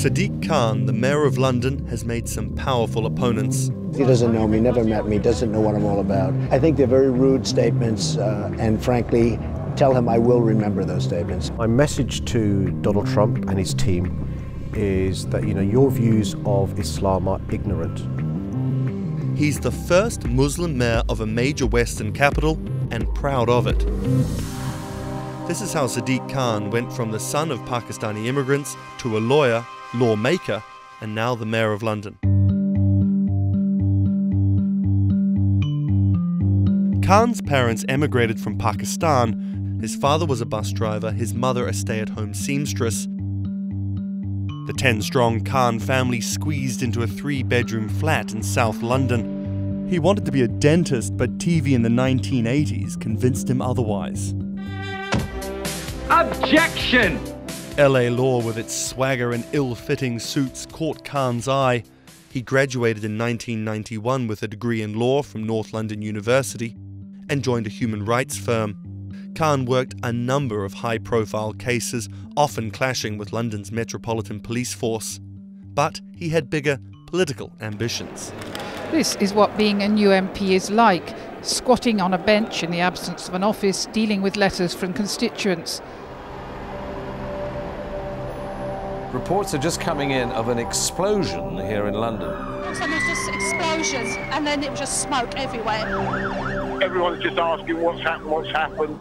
Sadiq Khan, the mayor of London, has made some powerful opponents. He doesn't know me, never met me, doesn't know what I'm all about. I think they're very rude statements, uh, and frankly, tell him I will remember those statements. My message to Donald Trump and his team is that you know your views of Islam are ignorant. He's the first Muslim mayor of a major Western capital and proud of it. This is how Sadiq Khan went from the son of Pakistani immigrants to a lawyer, lawmaker, and now the mayor of London. Khan's parents emigrated from Pakistan. His father was a bus driver, his mother a stay at home seamstress. The 10 strong Khan family squeezed into a three bedroom flat in South London. He wanted to be a dentist, but TV in the 1980s convinced him otherwise. Objection! LA law, with its swagger and ill fitting suits, caught Khan's eye. He graduated in 1991 with a degree in law from North London University and joined a human rights firm. Khan worked a number of high profile cases, often clashing with London's Metropolitan Police Force. But he had bigger political ambitions. This is what being a new MP is like squatting on a bench in the absence of an office, dealing with letters from constituents. Reports are just coming in of an explosion here in London. So there's just explosions, and then it was just smoke everywhere. Everyone's just asking what's happened, what's happened.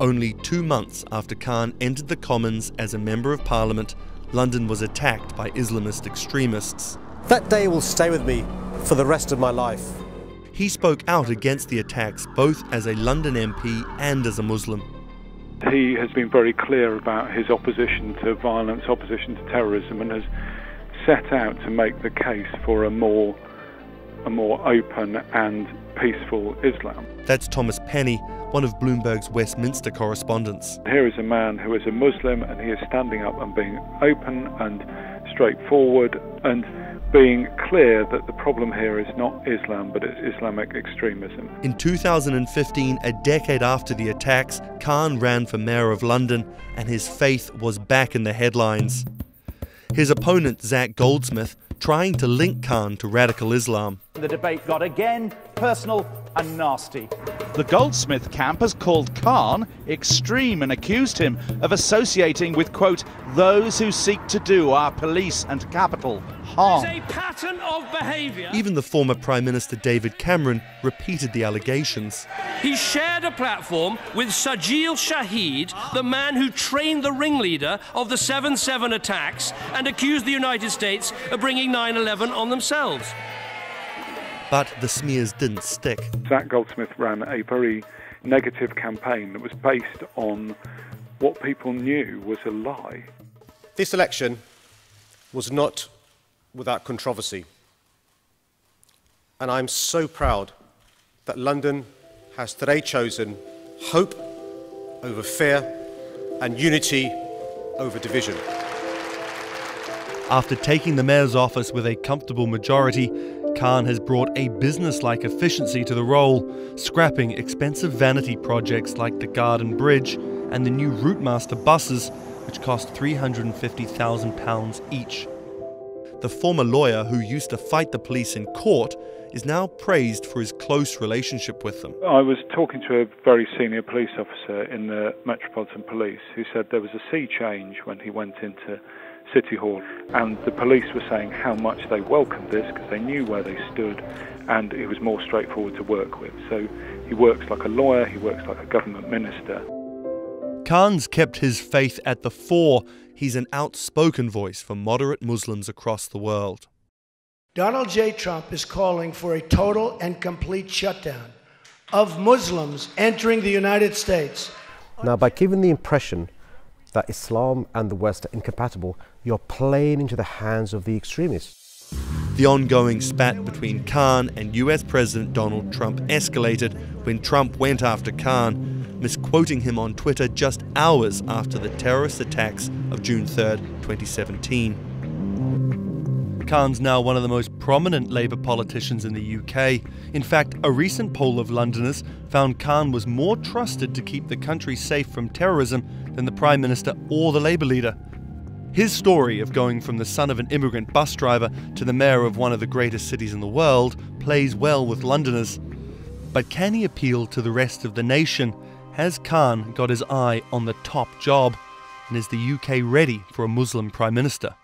Only two months after Khan entered the Commons as a Member of Parliament, London was attacked by Islamist extremists. That day will stay with me for the rest of my life. He spoke out against the attacks both as a London MP and as a Muslim. He has been very clear about his opposition to violence, opposition to terrorism, and has set out to make the case for a more, a more open and peaceful Islam. That's Thomas Penny, one of Bloomberg's Westminster correspondents. Here is a man who is a Muslim and he is standing up and being open and straightforward and being clear that the problem here is not Islam, but it's Islamic extremism. In 2015, a decade after the attacks, Khan ran for mayor of London, and his faith was back in the headlines. His opponent, Zac Goldsmith, trying to link Khan to radical Islam. The debate got again personal and nasty. The Goldsmith camp has called Khan extreme and accused him of associating with, quote, those who seek to do our police and capital harm. There's a pattern of behaviour. Even the former Prime Minister David Cameron repeated the allegations. He shared a platform with Sajeel Shahid, the man who trained the ringleader of the 7 7 attacks and accused the United States of bringing 9 11 on themselves. But the smears didn't stick. Zac Goldsmith ran a very negative campaign that was based on what people knew was a lie. This election was not without controversy. And I'm so proud that London has today chosen hope over fear and unity over division. After taking the mayor's office with a comfortable majority, Khan has brought a business like efficiency to the role, scrapping expensive vanity projects like the Garden Bridge and the new Routemaster buses, which cost £350,000 each. The former lawyer who used to fight the police in court is now praised for his close relationship with them. I was talking to a very senior police officer in the Metropolitan Police who said there was a sea change when he went into City Hall, and the police were saying how much they welcomed this because they knew where they stood and it was more straightforward to work with. So he works like a lawyer, he works like a government minister. Khan's kept his faith at the fore. He's an outspoken voice for moderate Muslims across the world. Donald J. Trump is calling for a total and complete shutdown of Muslims entering the United States. Now, by giving the impression that Islam and the West are incompatible, you're playing into the hands of the extremists. The ongoing spat between Khan and US President Donald Trump escalated when Trump went after Khan, misquoting him on Twitter just hours after the terrorist attacks of June 3, 2017. Khan's now one of the most prominent Labour politicians in the UK. In fact, a recent poll of Londoners found Khan was more trusted to keep the country safe from terrorism than the Prime Minister or the Labour leader. His story of going from the son of an immigrant bus driver to the mayor of one of the greatest cities in the world plays well with Londoners. But can he appeal to the rest of the nation? Has Khan got his eye on the top job? And is the UK ready for a Muslim Prime Minister?